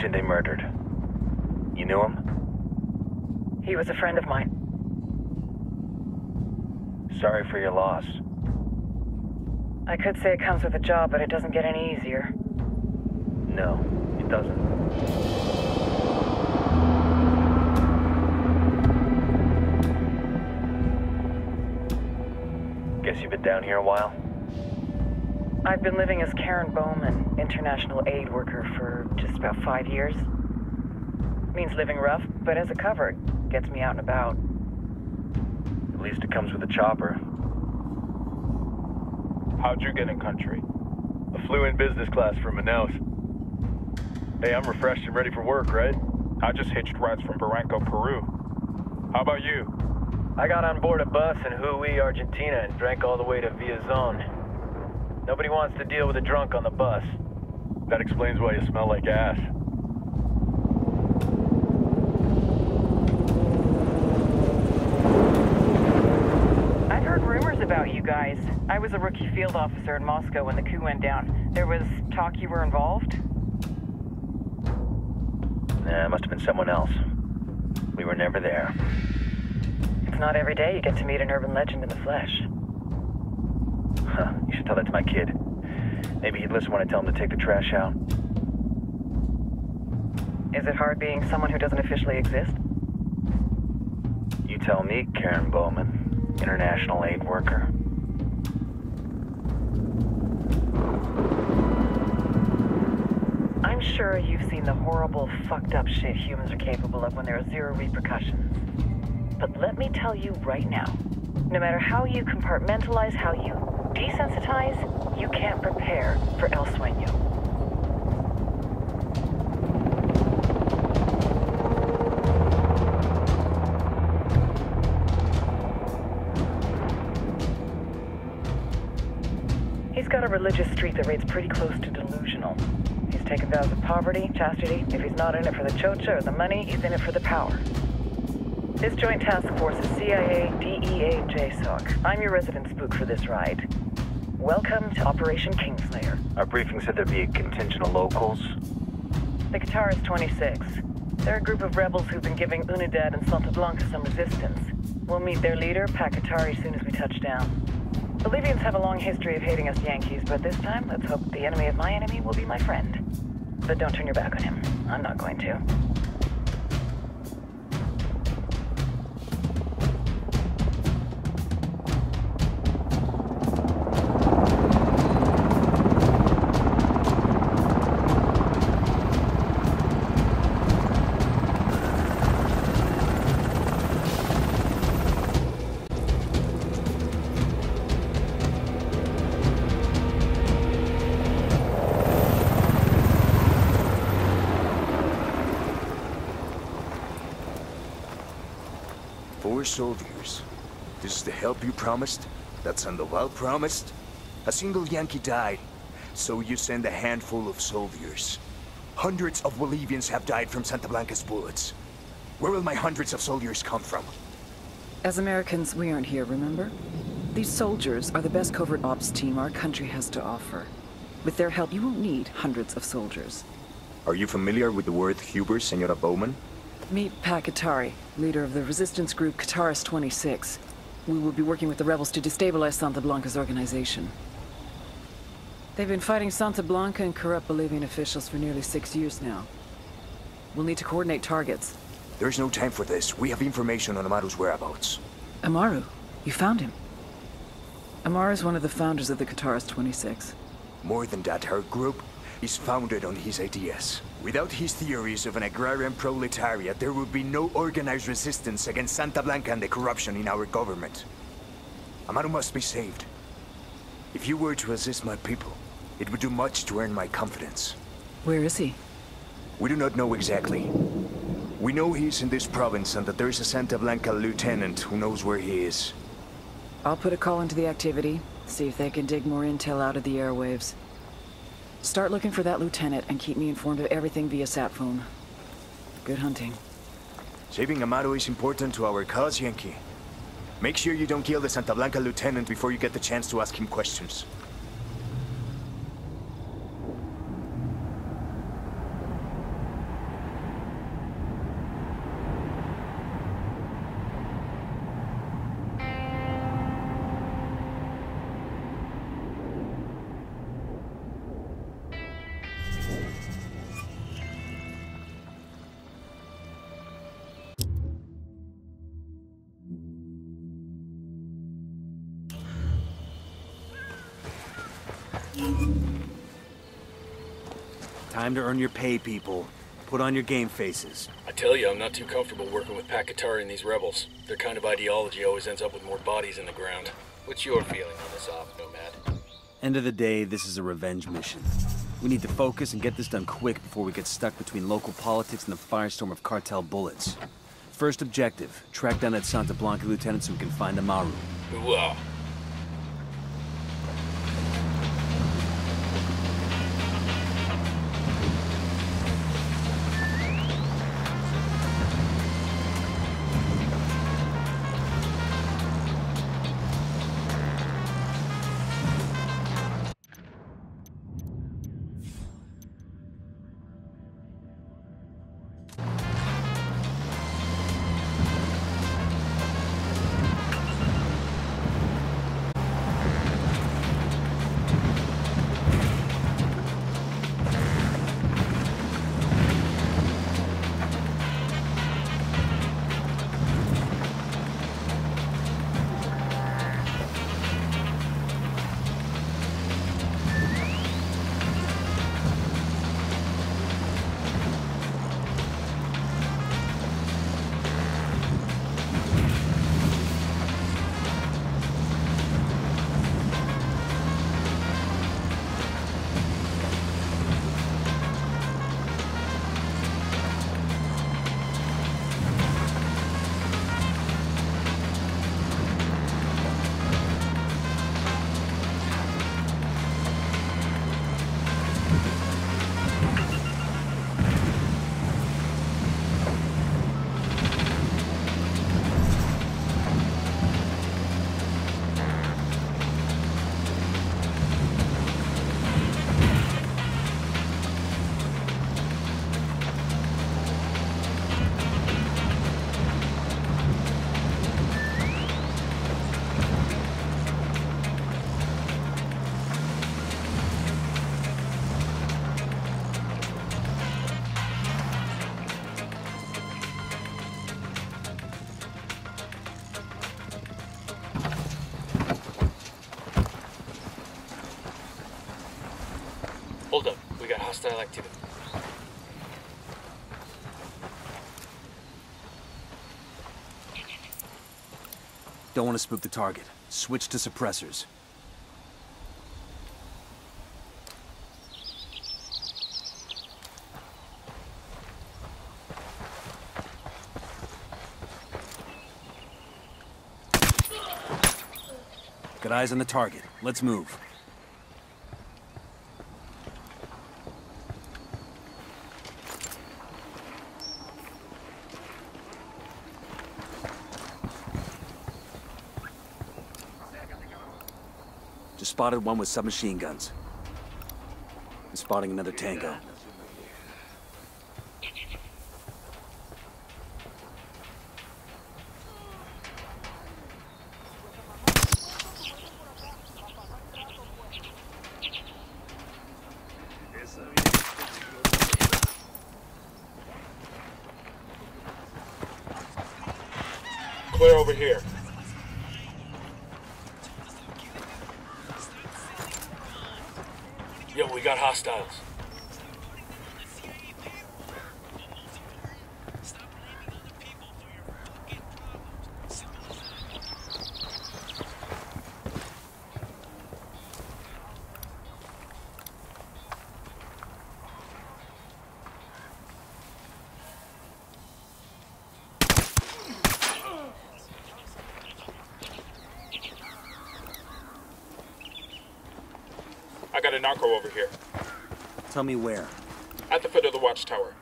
Agent they murdered. You knew him? He was a friend of mine. Sorry for your loss. I could say it comes with a job, but it doesn't get any easier. No, it doesn't. Guess you've been down here a while? I've been living as Karen Bowman, international aid worker, for just about five years. Means living rough, but as a cover, it gets me out and about. At least it comes with a chopper. How'd you get in country? I flew in business class from Manaus. Hey, I'm refreshed and ready for work, right? I just hitched rides from Barranco, Peru. How about you? I got on board a bus in Jujuy, Argentina, and drank all the way to Villazon. Nobody wants to deal with a drunk on the bus. That explains why you smell like ass. I've heard rumors about you guys. I was a rookie field officer in Moscow when the coup went down. There was talk you were involved? Nah, it must have been someone else. We were never there. It's not every day you get to meet an urban legend in the flesh. Huh, you should tell that to my kid. Maybe he'd listen when I tell him to take the trash out. Is it hard being someone who doesn't officially exist? You tell me, Karen Bowman, international aid worker. I'm sure you've seen the horrible, fucked up shit humans are capable of when there are zero repercussions. But let me tell you right now, no matter how you compartmentalize, how you desensitize, you can't prepare for El Sueño. He's got a religious streak that rates pretty close to delusional. He's taken vows of poverty, chastity. If he's not in it for the chocha or the money, he's in it for the power. This joint task force is CIA, DEA, JSOC. I'm your resident spook for this ride. Welcome to Operation Kingslayer. Our briefing said there'd be a contingent of locals. The Kataris 26. They're a group of rebels who've been giving Unidad and Santa Blanca some resistance. We'll meet their leader, Pac Katari, as soon as we touch down. The Libyans have a long history of hating us Yankees, but this time, let's hope the enemy of my enemy will be my friend. But don't turn your back on him. I'm not going to. Soldiers. This is the help you promised? That Sandoval promised? A single Yankee died, so you send a handful of soldiers. Hundreds of Bolivians have died from Santa Blanca's bullets. Where will my hundreds of soldiers come from? As Americans, we aren't here, remember? These soldiers are the best covert ops team our country has to offer. With their help, you won't need hundreds of soldiers. Are you familiar with the word Huber, Senora Bowman? Meet Pac Katari, leader of the resistance group Kataris 26. We will be working with the rebels to destabilize Santa Blanca's organization. They've been fighting Santa Blanca and corrupt Bolivian officials for nearly six years now. We'll need to coordinate targets. There's no time for this. We have information on Amaru's whereabouts. Amaru, you found him. Amaru is one of the founders of the Kataris 26. More than that, her group is founded on his ideas. Without his theories of an agrarian proletariat, there would be no organized resistance against Santa Blanca and the corruption in our government. Amaru must be saved. If you were to assist my people, it would do much to earn my confidence. Where is he? We do not know exactly. We know he is in this province and that there is a Santa Blanca lieutenant who knows where he is. I'll put a call into the activity, see if they can dig more intel out of the airwaves. Start looking for that lieutenant and keep me informed of everything via sat phone. Good hunting. Saving Amaru is important to our cause, Yankee. Make sure you don't kill the Santa Blanca lieutenant before you get the chance to ask him questions. Time to earn your pay, people. Put on your game faces. I tell you, I'm not too comfortable working with Pac Katari and these rebels. Their kind of ideology always ends up with more bodies in the ground. What's your feeling on this op, Nomad? End of the day, this is a revenge mission. We need to focus and get this done quick before we get stuck between local politics and the firestorm of cartel bullets. First objective, track down that Santa Blanca lieutenant so we can find the Maru. Activity. Don't want to spook the target. Switch to suppressors. Got eyes on the target. Let's move. Just spotted one with submachine guns. I'm spotting another tango. Clear over here. Yo, we got hostiles. Got a narco over here. Tell me where. At the foot of the watchtower.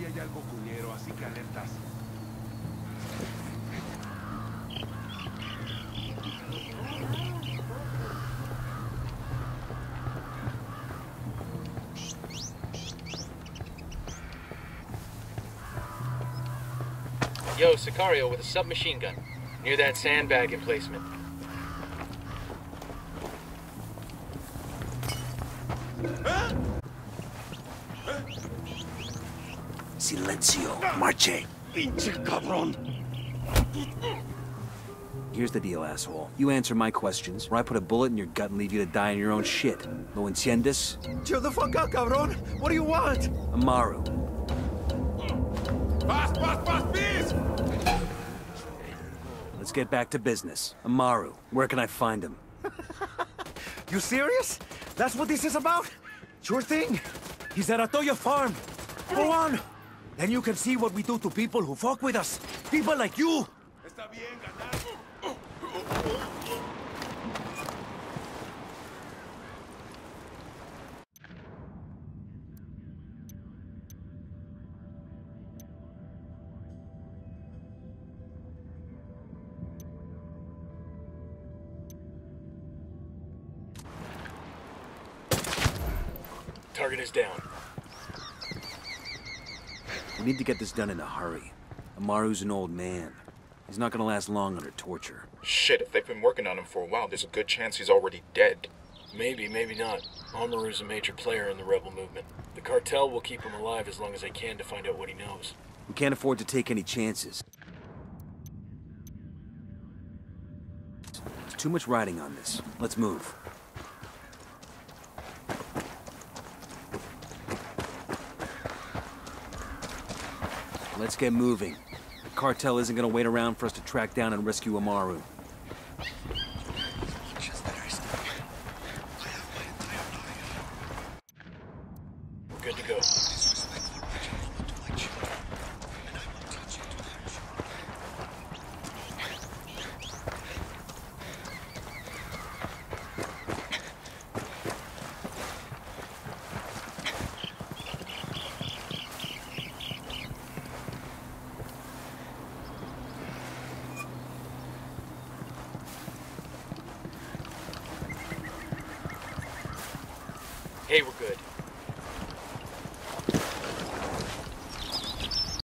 Aquí hay algo culero, así que alertas. Yo, Sicario with a submachine gun. Near that sandbag emplacement. Silencio. Marche. ¡Pinche cabrón! Here's the deal, asshole. You answer my questions, or I put a bullet in your gut and leave you to die in your own shit. ¿Lo entiendes? Chill the fuck out, cabrón. What do you want? Amaru. ¡Paz, paz, paz, peace! Let's get back to business. Amaru, where can I find him? You serious? That's what this is about? Sure thing. He's at Atoya Farm. Go on. Then you can see what we do to people who fuck with us. People like you. Target is down. We need to get this done in a hurry. Amaru's an old man. He's not gonna last long under torture. Shit, if they've been working on him for a while, there's a good chance he's already dead. Maybe, maybe not. Amaru's a major player in the rebel movement. The cartel will keep him alive as long as they can to find out what he knows. We can't afford to take any chances. There's too much riding on this. Let's move. Let's get moving. The cartel isn't gonna wait around for us to track down and rescue Amaru.